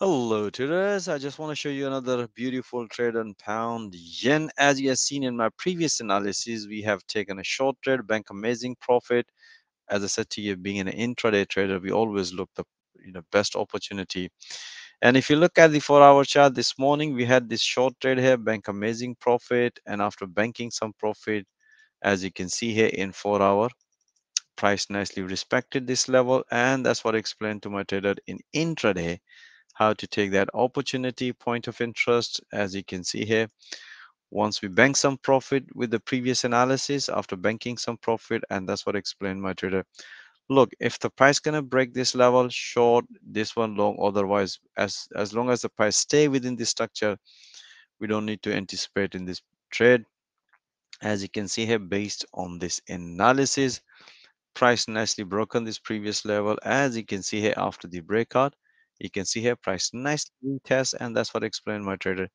Hello traders, I just want to show you another beautiful trade on pound yen. As you have seen in my previous analysis, we have taken a short trade, bank amazing profit. As I said to you, being an intraday trader, we always look the you know best opportunity. And if you look at the four hour chart this morning, we had this short trade here, bank amazing profit, and after banking some profit, as you can see here in four hour, price nicely respected this level, and that's what I explained to my trader in intraday how to take that opportunity point of interest as you can see here. Once we bank some profit with the previous analysis after banking some profit and that's what explained my trader. Look if the price gonna break this level short this one long otherwise as as long as the price stay within this structure we don't need to anticipate in this trade. As you can see here based on this analysis price nicely broken this previous level. As you can see here after the breakout you can see here price nicely test and that's what I explained my trader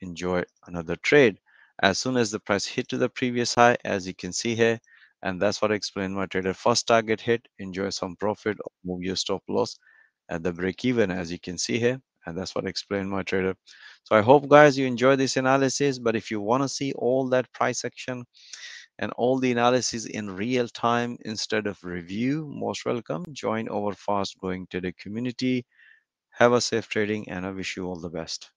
enjoy another trade. As soon as the price hit to the previous high as you can see here and that's what I explained my trader first target hit enjoy some profit or move your stop loss at the break even as you can see here and that's what I explained my trader. So I hope guys you enjoy this analysis but if you want to see all that price action and all the analysis in real time instead of review most welcome. Join our fast growing trader community have a safe trading and i wish you all the best